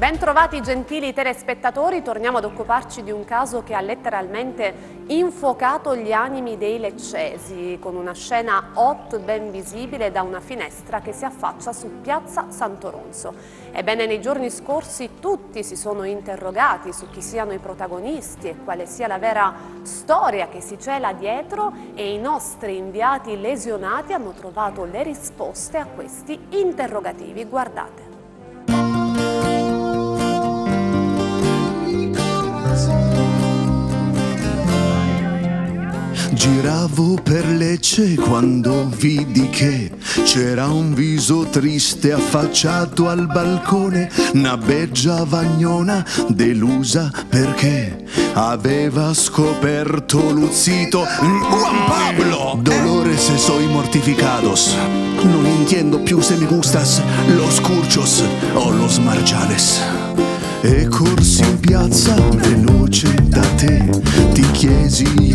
Bentrovati gentili telespettatori, torniamo ad occuparci di un caso che ha letteralmente infuocato gli animi dei leccesi con una scena hot ben visibile da una finestra che si affaccia su piazza Sant'Oronzo. Ebbene nei giorni scorsi tutti si sono interrogati su chi siano i protagonisti e quale sia la vera storia che si cela dietro e i nostri inviati lesionati hanno trovato le risposte a questi interrogativi. Guardate. Lecce quando vidi che c'era un viso triste affacciato al balcone, una beggia vagnona delusa perché aveva scoperto Luzzito Juan Pablo. Dolores soy mortificados. Non entiendo più se mi gustas los curchos o los marjales. E corsi in piazza veloce da te Ti chiesi mi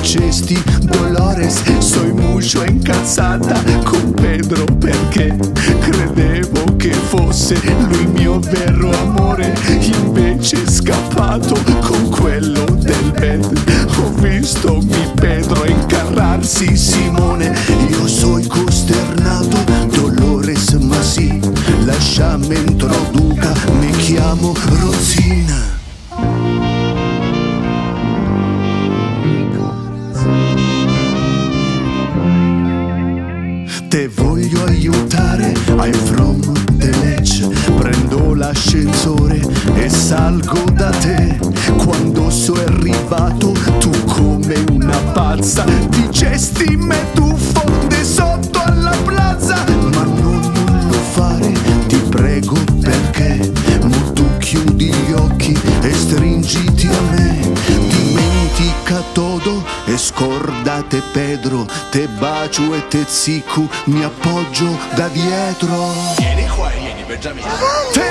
dicesti Dolores Soy mucho incazzata con Pedro perché Credevo che fosse lui mio vero amore. Invece scappato con quello del bed. Ho visto mi Pedro incarrarsi Simone Te voglio aiutare, I'm from the Lecce Prendo l'ascensore e salgo da te. Quando sono arrivato tu come una pazza Di e scordate Pedro Te bacio e te zicco, mi appoggio da dietro Vieni qua, vieni Benjamin. Te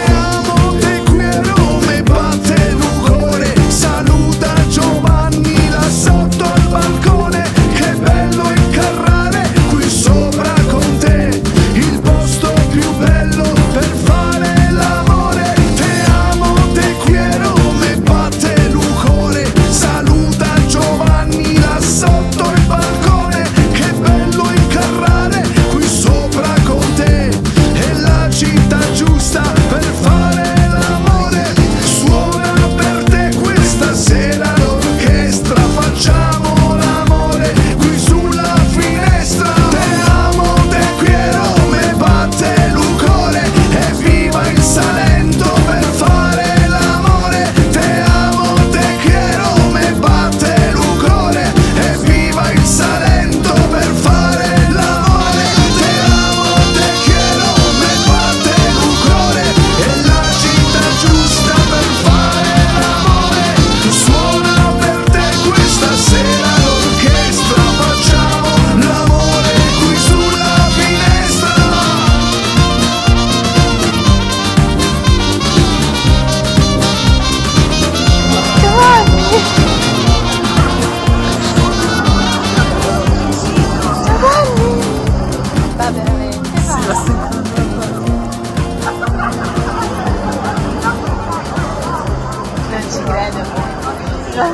让我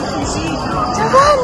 们一起大声